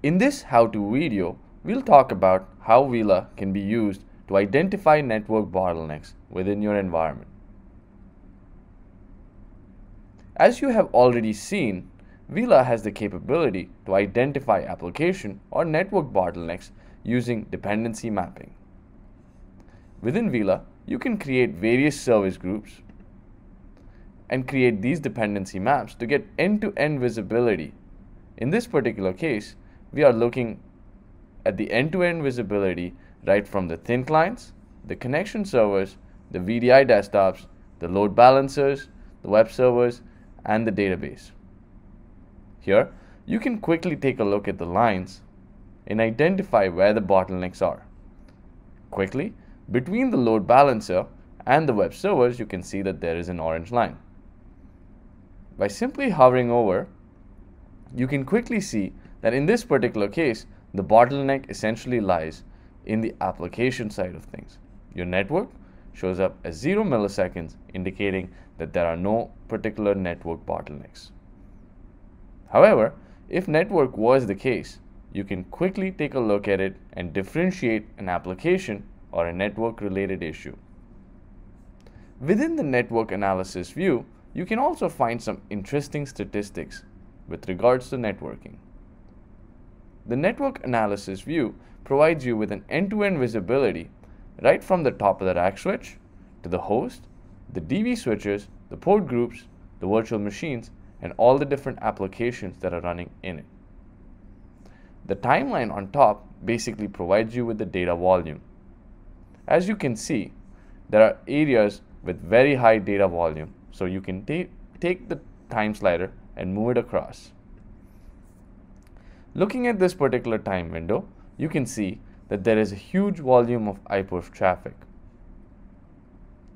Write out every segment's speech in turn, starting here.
In this how-to video, we'll talk about how Uila can be used to identify network bottlenecks within your environment. As you have already seen, Uila has the capability to identify application or network bottlenecks using dependency mapping. Within Uila, you can create various service groups and create these dependency maps to get end-to-end -end visibility. In this particular case, we are looking at the end-to-end -end visibility right from the thin clients, the connection servers, the VDI desktops, the load balancers, the web servers, and the database. Here, you can quickly take a look at the lines and identify where the bottlenecks are. Quickly, between the load balancer and the web servers, you can see that there is an orange line. By simply hovering over, you can quickly see that in this particular case, the bottleneck essentially lies in the application side of things. Your network shows up as 0 milliseconds, indicating that there are no particular network bottlenecks. However, if network was the case, you can quickly take a look at it and differentiate an application or a network related issue. Within the network analysis view, you can also find some interesting statistics with regards to networking. The network analysis view provides you with an end-to-end -end visibility right from the top of the rack switch to the host, the DV switches, the port groups, the virtual machines, and all the different applications that are running in it. The timeline on top basically provides you with the data volume. As you can see, there are areas with very high data volume, so you can take the time slider and move it across. Looking at this particular time window, you can see that there is a huge volume of iPerf traffic.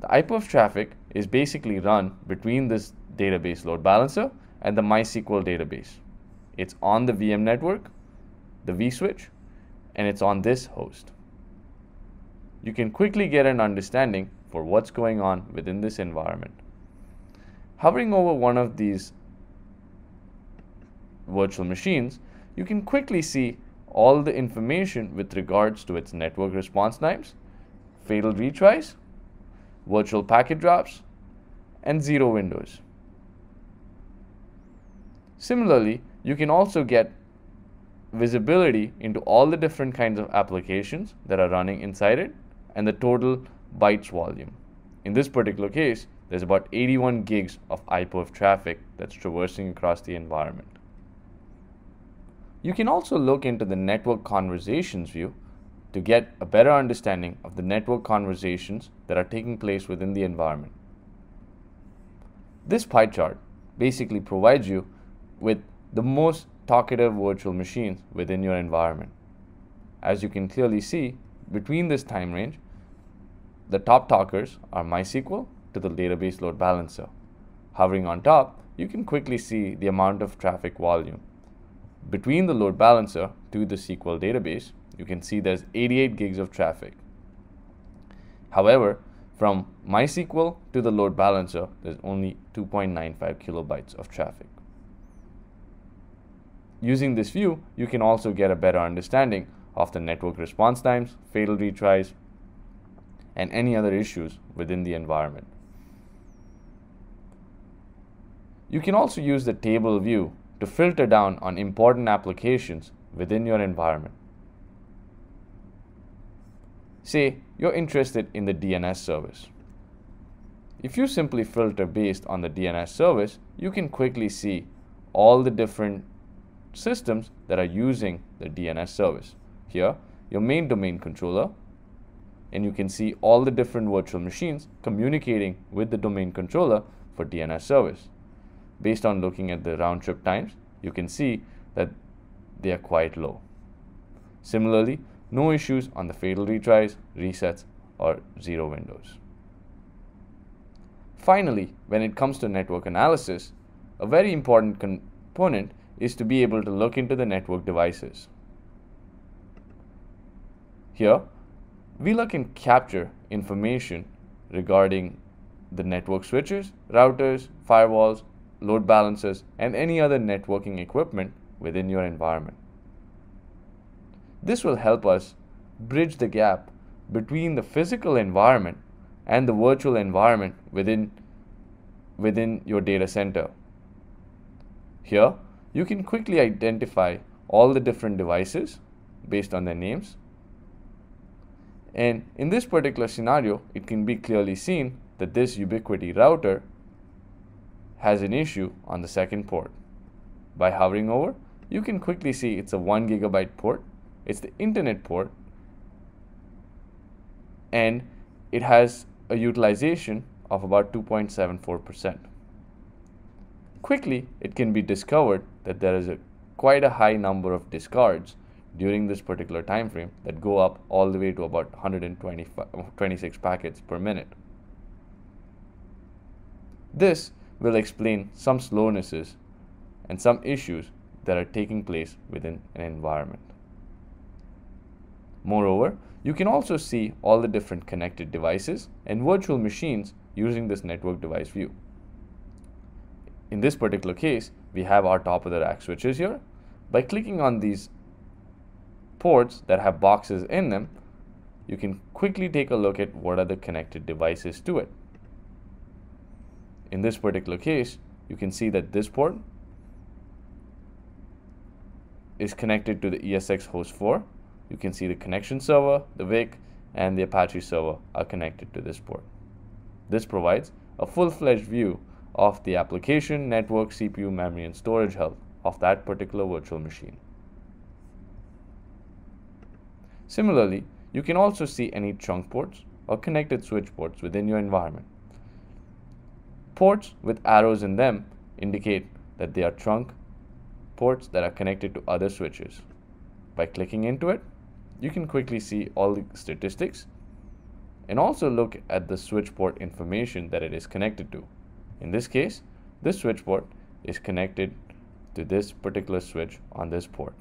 The iPerf traffic is basically run between this database load balancer and the MySQL database. It's on the VM network, the vSwitch, and it's on this host. You can quickly get an understanding for what's going on within this environment. Hovering over one of these virtual machines, you can quickly see all the information with regards to its network response times, fatal retries, virtual packet drops, and zero windows. Similarly, you can also get visibility into all the different kinds of applications that are running inside it and the total bytes volume. In this particular case, there's about 81 gigs of iPerf traffic that's traversing across the environment. You can also look into the network conversations view to get a better understanding of the network conversations that are taking place within the environment. This pie chart basically provides you with the most talkative virtual machines within your environment. As you can clearly see, between this time range, the top talkers are MySQL to the database load balancer. Hovering on top, you can quickly see the amount of traffic volume between the load balancer to the SQL database, you can see there's 88 gigs of traffic. However, from MySQL to the load balancer, there's only 2.95 kilobytes of traffic. Using this view, you can also get a better understanding of the network response times, fatal retries, and any other issues within the environment. You can also use the table view to filter down on important applications within your environment. Say you're interested in the DNS service. If you simply filter based on the DNS service, you can quickly see all the different systems that are using the DNS service. Here, your main domain controller, and you can see all the different virtual machines communicating with the domain controller for DNS service based on looking at the round trip times, you can see that they are quite low. Similarly, no issues on the fatal retries, resets, or zero windows. Finally, when it comes to network analysis, a very important component is to be able to look into the network devices. Here, Uila can capture information regarding the network switches, routers, firewalls, load balancers, and any other networking equipment within your environment. This will help us bridge the gap between the physical environment and the virtual environment within, within your data center. Here, you can quickly identify all the different devices based on their names. And in this particular scenario, it can be clearly seen that this Ubiquiti router has an issue on the second port. By hovering over, you can quickly see it's a 1 gigabyte port, it's the internet port, and it has a utilization of about 2.74%. Quickly, it can be discovered that there is a quite a high number of discards during this particular time frame that go up all the way to about 126 packets per minute. This will explain some slownesses and some issues that are taking place within an environment. Moreover, you can also see all the different connected devices and virtual machines using this network device view. In this particular case, we have our top of the rack switches here. By clicking on these ports that have boxes in them, you can quickly take a look at what are the connected devices to it. In this particular case, you can see that this port is connected to the ESX host 4. You can see the connection server, the VIC, and the Apache server are connected to this port. This provides a full-fledged view of the application, network, CPU, memory, and storage health of that particular virtual machine. Similarly, you can also see any trunk ports or connected switch ports within your environment. Ports with arrows in them indicate that they are trunk ports that are connected to other switches. By clicking into it, you can quickly see all the statistics and also look at the switch port information that it is connected to. In this case, this switch port is connected to this particular switch on this port.